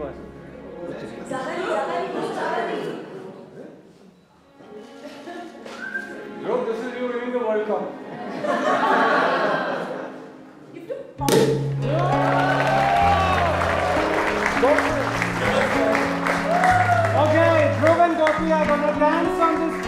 was. Look, this is you winning the World Cup. Okay, Dhruv and Gopi are gonna dance on this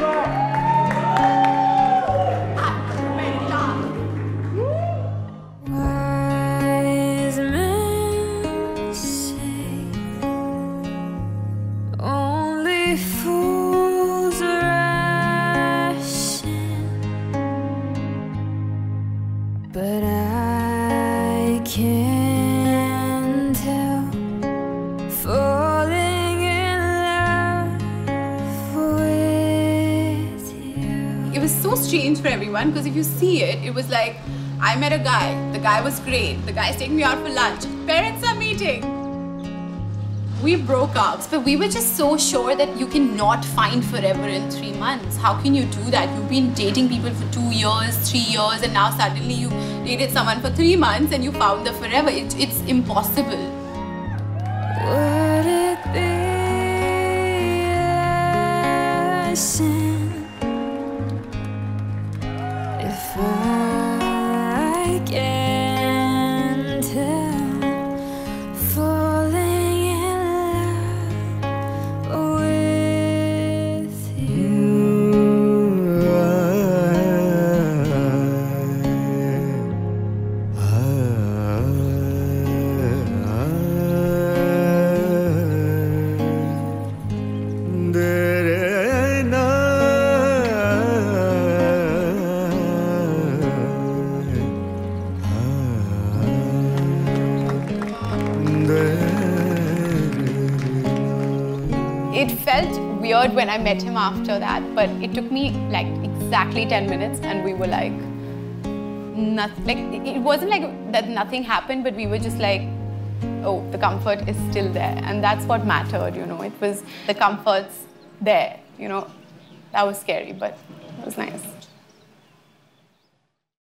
but I can tell falling in love with you. It was so strange for everyone because if you see it, it was like I met a guy, the guy was great, the guy's taking me out for lunch, parents are meeting. We broke up, but we were just so sure that you cannot find forever in three months. How can you do that? You've been dating people for two years, three years, and now suddenly you dated someone for three months and you found the forever. It, it's impossible. Would it be a sin if I can It felt weird when I met him after that, but it took me like exactly 10 minutes and we were like, nothing, like it wasn't like that nothing happened, but we were just like, oh, the comfort is still there. And that's what mattered, you know, it was the comfort's there, you know, that was scary, but it was nice.